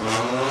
Uh-huh.